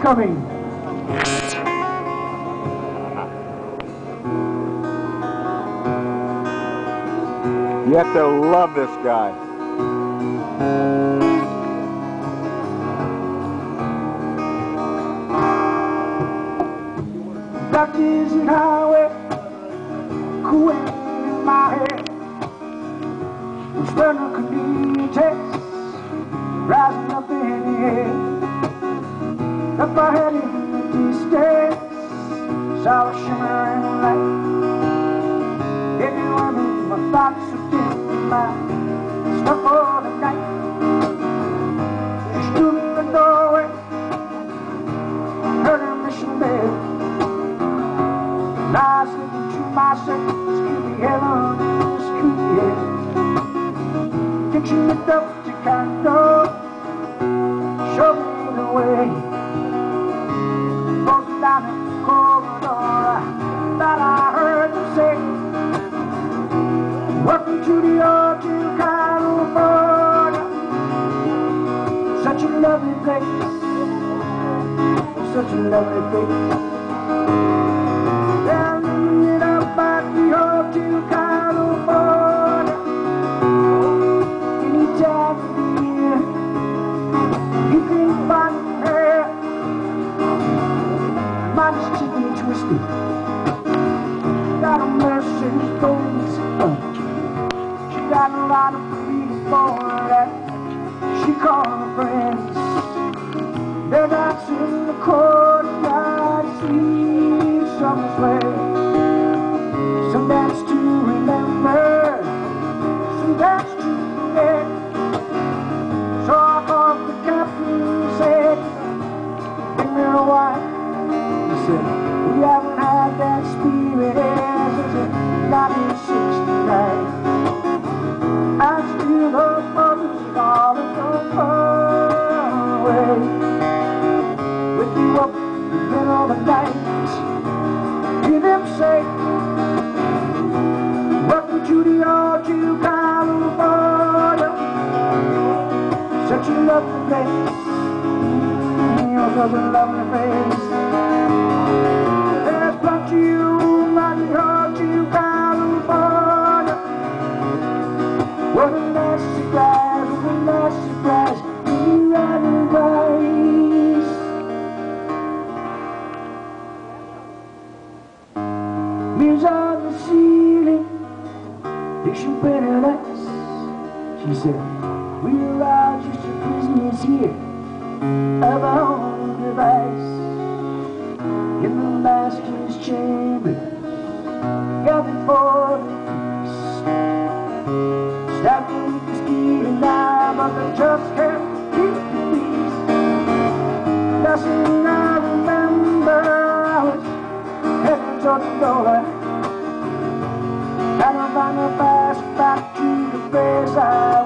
coming. You have to love this guy. Doctors and highway, cool in my head. External conditions rising up in the air. Up ahead in the distance, saw a shimmering light. Everyone of my thoughts dim, my stuck for the night. She stood in the doorway, heard her mission bell. And I to myself, this could be this could be hell. Looked up to Canto, showed me the way. Place, such a lovely. Down it up at the you can find her. Twisted. Got a Mercedes Benz. She got a lot of freedom for that. She called her friends. They're dancing in the courtyard, sweet summer's way. Some dance to remember, some dance to forget. So I called the captain and said, Bring me a wine. He said, We haven't had that spirit middle of the night. Hear them say, Welcome to the to California. Such a lovely place. You're such a lovely place. There's plenty of room the California. What a On the ceiling, picture paradise. She said, We are all just prisoners here of our own device. In the master's chamber, gathered for the. And I found a fast back to the I